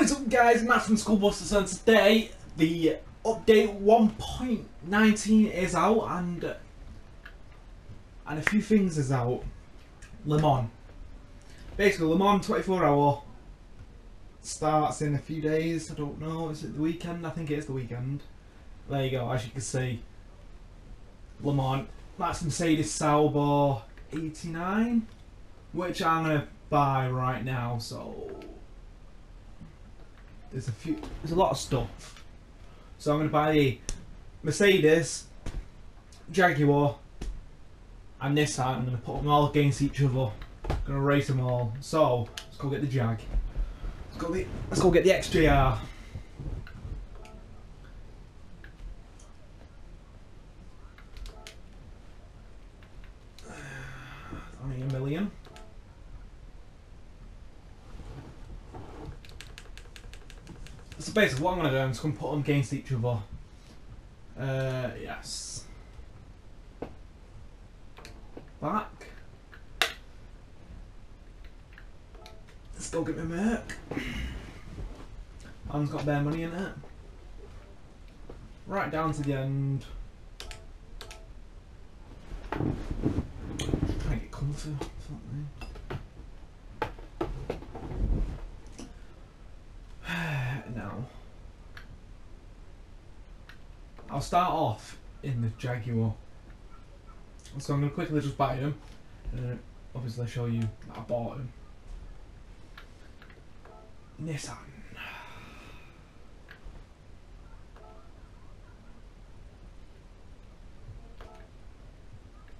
What is up guys, Matt from Skull Busters and today the update 1.19 is out and and a few things is out. Le Mans. Basically Le Mans 24 hour starts in a few days, I don't know, is it the weekend? I think it is the weekend. There you go, as you can see. Le Mans. That's Mercedes Sauber 89, which I'm gonna buy right now, so there's a few there's a lot of stuff. So I'm gonna buy the Mercedes, Jaguar, and Nissan. I'm gonna put them all against each other. I'm gonna race them all. So let's go get the Jag. Let's go, the, let's go get the XJR. A million. So basically what I'm going to do, I'm just going to put them against each other. Uh, yes. Back. Let's go get my Merc. Man's got bare money in it. Right down to the end. Just trying to get comfy. fuck me. now. I'll start off in the Jaguar. So I'm going to quickly just buy him. And then obviously show you that I bought him. Nissan.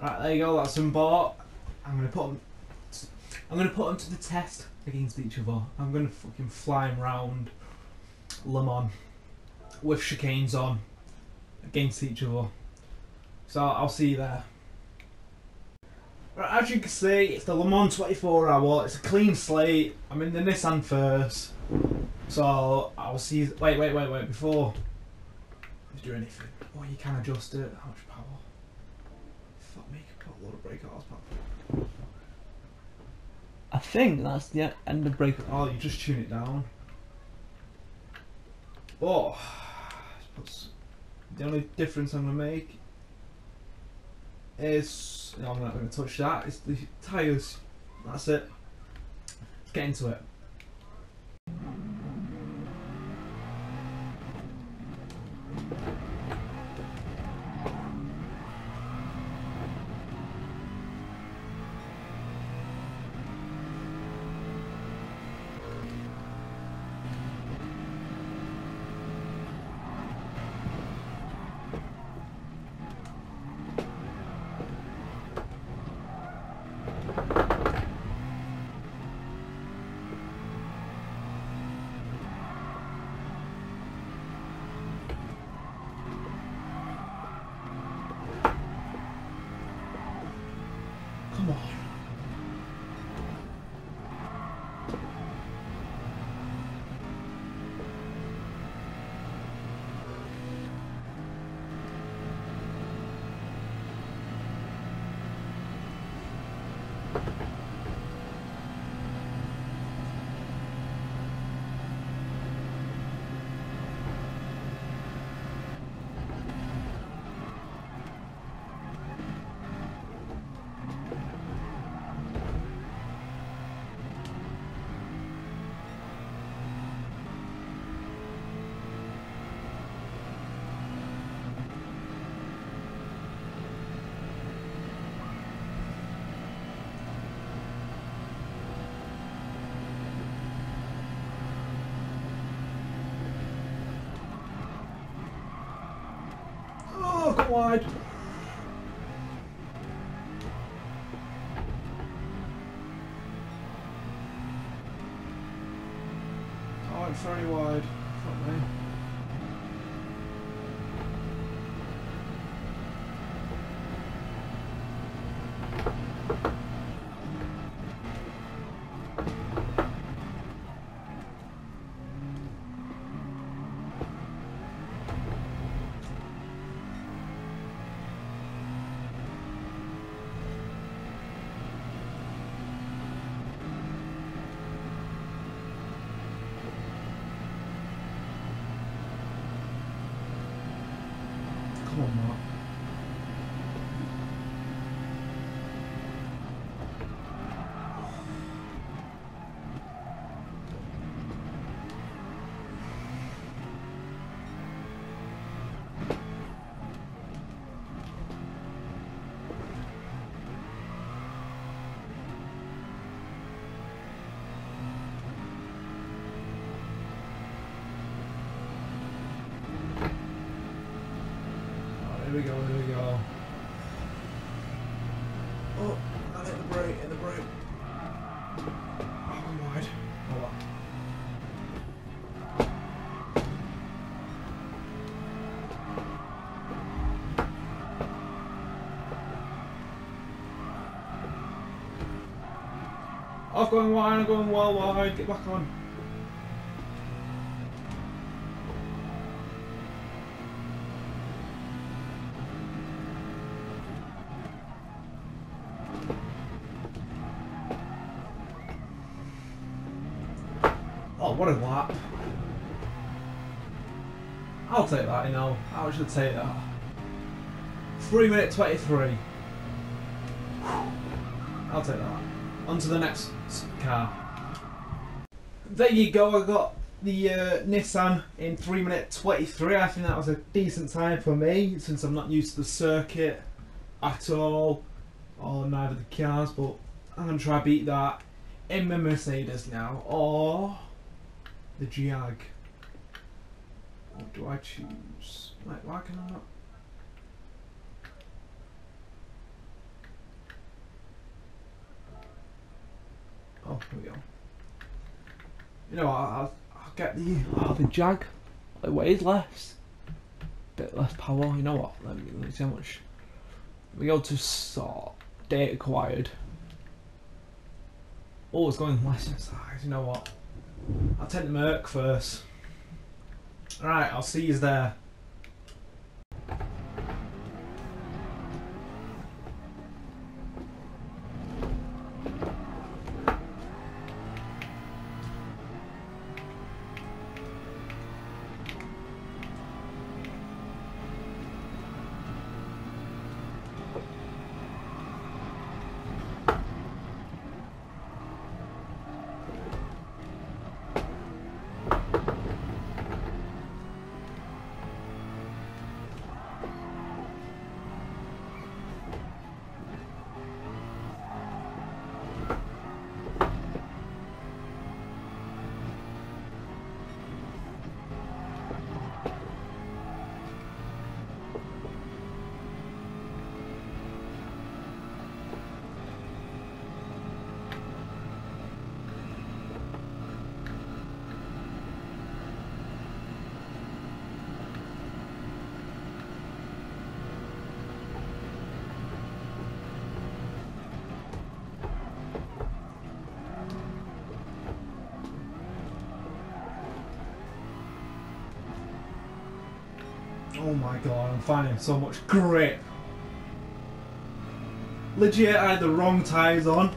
Right, there you go, that's him bought. I'm to put him I'm going to put them to the test against each other. I'm going to fucking fly them round Le Mans with chicanes on against each other. So I'll see you there. Right, as you can see, it's the Le Mans 24 hour. It's a clean slate. I'm in the Nissan first. So I'll see you. Wait, wait, wait, wait. Before you do anything. Oh, you can adjust it. How much power? Fuck me, put a lot of brake horsepower. I think that's the end of break. Oh, you just tune it down. Oh, the only difference I'm going to make is, I'm not going to touch that, it's the tyres. That's it. Let's get into it. Come on. Oh, go wide. Oh, it's very wide. Fuck me. 是我妈 Here we go, here we go. Oh, I hit the brake, hit the brake. Oh, I'm wide. Hold on. Off going wide, I'm going well wide, get back on. What a lap. I'll take that, you know. I should take that. 3 minute 23. I'll take that. On to the next car. There you go, I got the uh, Nissan in 3 minute 23. I think that was a decent time for me since I'm not used to the circuit at all, or neither the cars, but I'm going to try beat that in my Mercedes now, or the Jag. What do I choose? Like, why can I not? Oh, here we go. You know I'll, I'll get the, oh, the Jag. It weighs less. Bit less power, you know what, let me, let me see how much. We go to sort, date acquired. Oh, it's going less in size, you know what. I'll take the Merc first. Alright, I'll see you there. Oh my god, I'm finding so much grip. Legit, I had the wrong tyres on.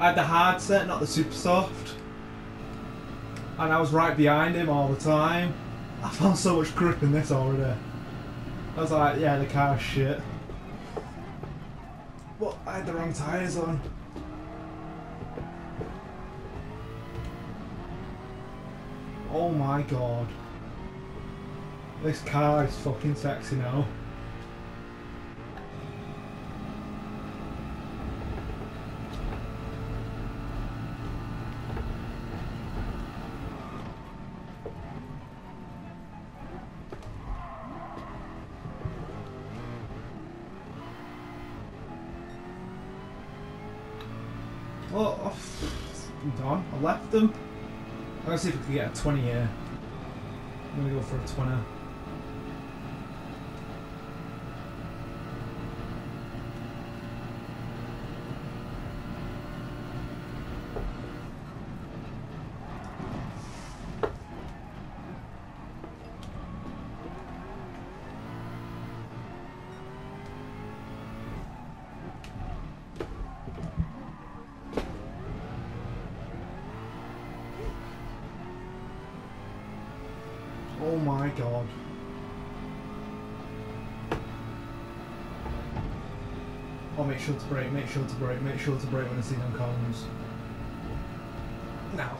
I had the hard set, not the super soft. And I was right behind him all the time. I found so much grip in this already. I was like, yeah, the car's shit. But I had the wrong tyres on. Oh my god. This car is fucking sexy now. Oh, oh, I'm done. I left them. Gonna see if we can get a 20 here. I'm gonna go for a 20. Oh my god. Oh, make sure to brake, make sure to brake, make sure to brake when I see them cones. Now.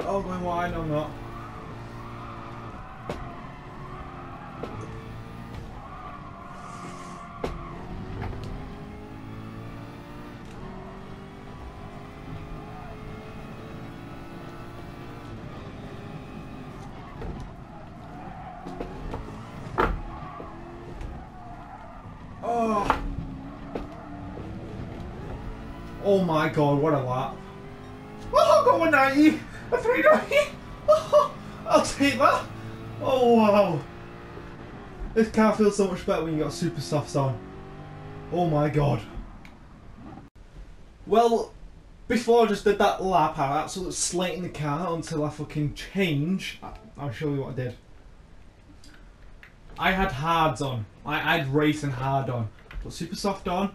Oh, going wide, I'm not. Oh my god, what a lap. Oh, I got 190! A 390! Oh, I'll take that! Oh wow! This car feels so much better when you got super softs on. Oh my god. Well, before I just did that lap, I absolutely slating the car until I fucking change. I'll show you what I did. I had hards on. I had racing hard on. Put super soft on.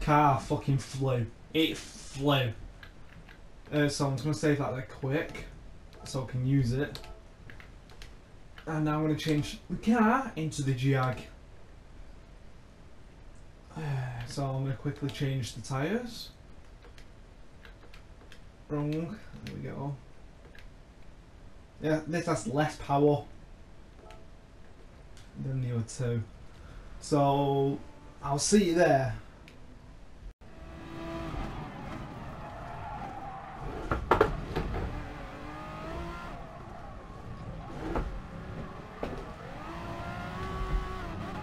Car fucking flew. It flew. Uh, so I'm just gonna save that there quick, so I can use it. And now I'm gonna change the car into the Jag. Uh, So I'm gonna quickly change the tyres. Wrong. There we go. Yeah, this has less power than the other two. So I'll see you there.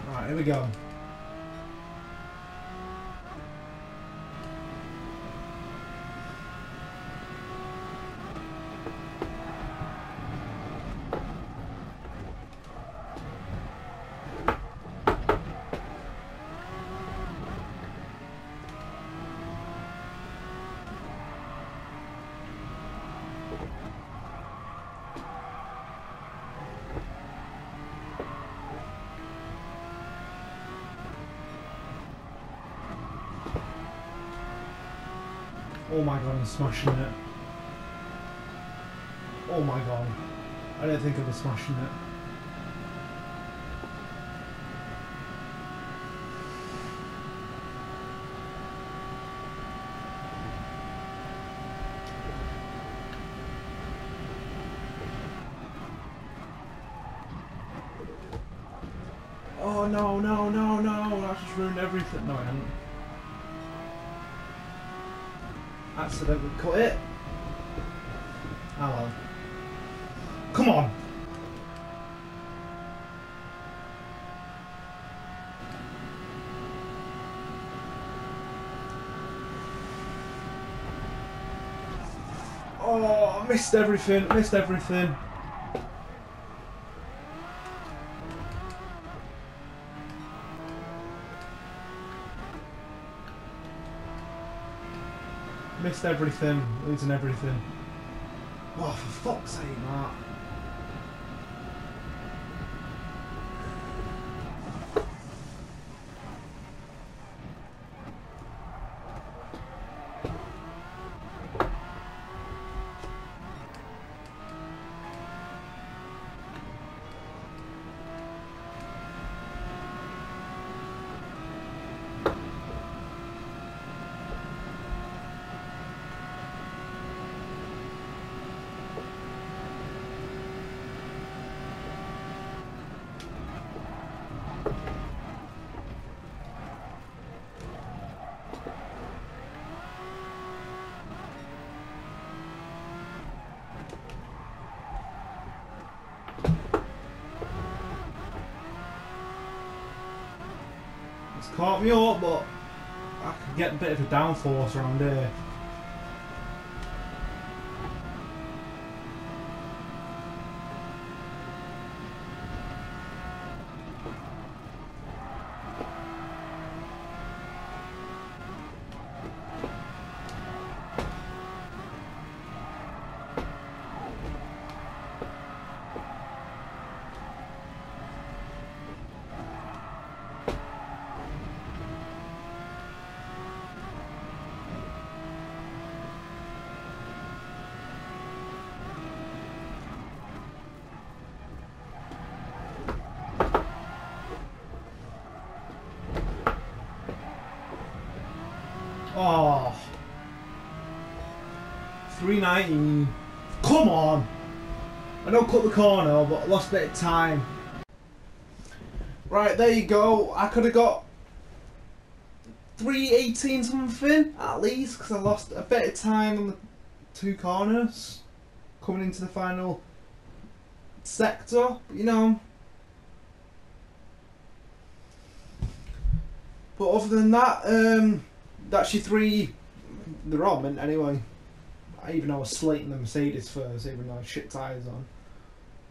Right, here we go. Oh my god, I'm smashing it. Oh my god. I don't think I was smashing it. Oh no, no, no, no, that just ruined everything. No, I haven't. Accidentally cut it. Oh well. Come on! Oh, I missed everything, missed everything. Everything, losing everything. Oh, for fuck's sake, Matt. Caught me up, but I could get a bit of a downforce around here. Oh. 390. Come on. I know cut the corner, but I lost a bit of time. Right, there you go. I could have got 318 something at least because I lost a bit of time on the two corners coming into the final sector. But, you know. But other than that, um, that's your three they're all anyway. Even know I was slating the Mercedes first, even though I shit tyres on.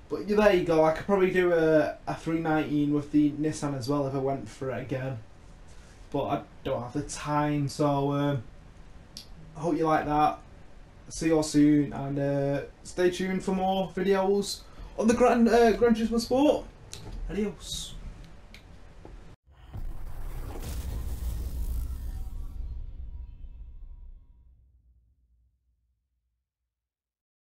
But yeah, there you go. I could probably do a, a 319 with the Nissan as well if I went for it again. But I don't have the time, so um, I hope you like that. See you all soon, and uh, stay tuned for more videos on the Gran uh, Gran Turismo Sport. Adios.